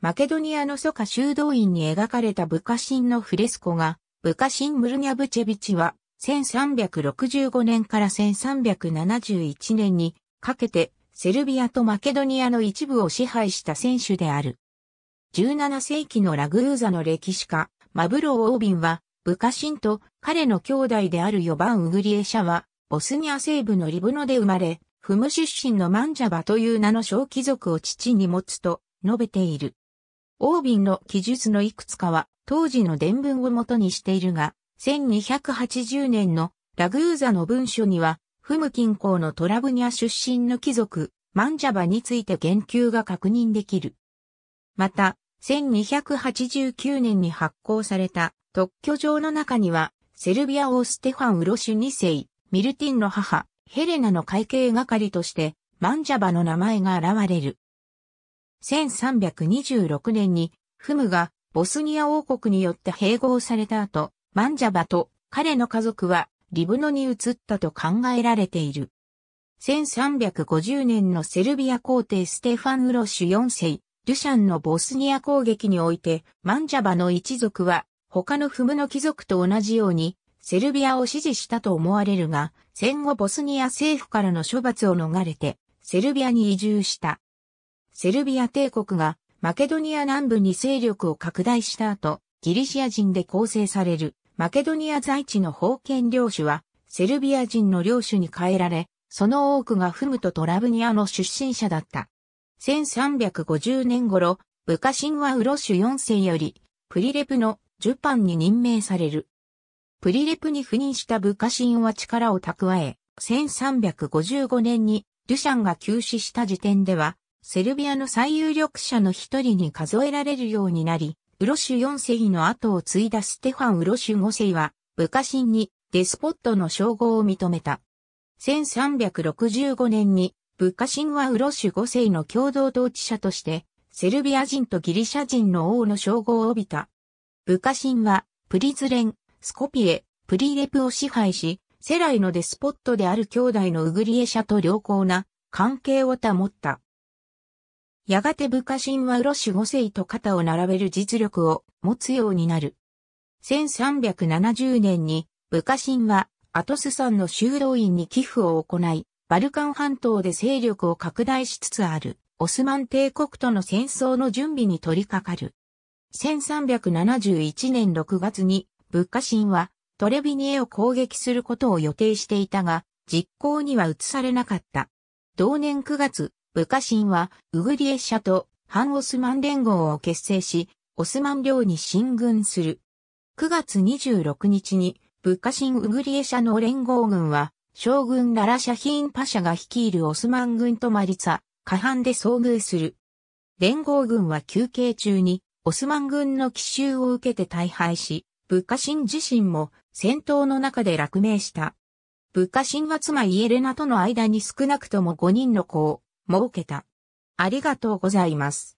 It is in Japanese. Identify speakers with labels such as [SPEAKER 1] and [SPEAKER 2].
[SPEAKER 1] マケドニアのソカ修道院に描かれたブカシンのフレスコが、ブカシン・ムルニャブチェビチは、1365年から1371年にかけて、セルビアとマケドニアの一部を支配した選手である。17世紀のラグーザの歴史家、マブロー・オービンは、ブカシンと彼の兄弟である4番ウグリエシャは、ボスニア西部のリブノで生まれ、フム出身のマンジャバという名の小貴族を父に持つと述べている。オービンの記述のいくつかは当時の伝聞をもとにしているが、1280年のラグーザの文書には、フム近郊のトラブニア出身の貴族、マンジャバについて言及が確認できる。また、1289年に発行された特許状の中には、セルビア王ステファン・ウロシュ2世、ミルティンの母、ヘレナの会計係として、マンジャバの名前が現れる。1326年に、フムがボスニア王国によって併合された後、マンジャバと彼の家族はリブノに移ったと考えられている。1350年のセルビア皇帝ステファン・ウロシュ4世、デュシャンのボスニア攻撃において、マンジャバの一族は他のフムの貴族と同じようにセルビアを支持したと思われるが、戦後ボスニア政府からの処罰を逃れて、セルビアに移住した。セルビア帝国がマケドニア南部に勢力を拡大した後、ギリシア人で構成されるマケドニア在地の封建領主は、セルビア人の領主に変えられ、その多くがフムとトラブニアの出身者だった。1350年頃、ブカシンはウロシュ4世より、プリレプのジュパンに任命される。プリレプに赴任したブカシンは力を蓄え、1355年にデュシャンが急死した時点では、セルビアの最有力者の一人に数えられるようになり、ウロシュ4世の後を継いだステファン・ウロシュ5世は、ブカシンにデスポットの称号を認めた。1365年にブカシンはウロシュ5世の共同統治者として、セルビア人とギリシャ人の王の称号を帯びた。ブカシンは、プリズレン、スコピエ、プリレプを支配し、世来のデスポットである兄弟のウグリエ社と良好な関係を保った。やがてブカシンはウロシュ5世と肩を並べる実力を持つようになる。1370年にブカシンはアトス山の修道院に寄付を行い、バルカン半島で勢力を拡大しつつある、オスマン帝国との戦争の準備に取り掛かる。1371年6月に、ブッカシンはトレビニエを攻撃することを予定していたが、実行には移されなかった。同年9月、ブカシンはウグリエ社と反オスマン連合を結成し、オスマン領に進軍する。9月26日に、ブカシンウグリエ社の連合軍は、将軍ララシャヒーンパシャが率いるオスマン軍とマリツァ、下半で遭遇する。連合軍は休憩中に、オスマン軍の奇襲を受けて大敗し、ブカシン自身も戦闘の中で落命した。ブカシンは妻イエレナとの間に少なくとも5人の子を設けた。ありがとうございます。